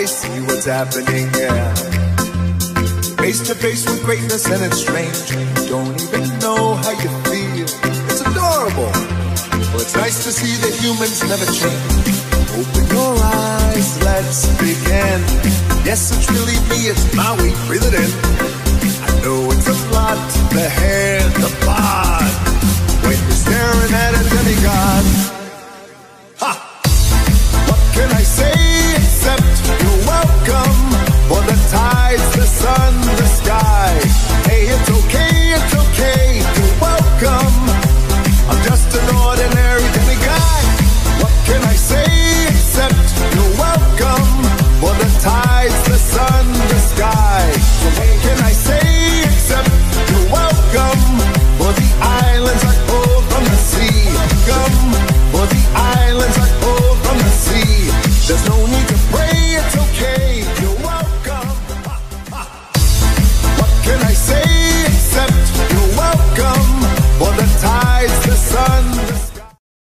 I see what's happening, here. Face to face with greatness and it's strange. Don't even know how you feel. It's adorable. Well, it's nice to see that humans never change. Open your eyes, let's begin. Yes, it's really me, it's Maui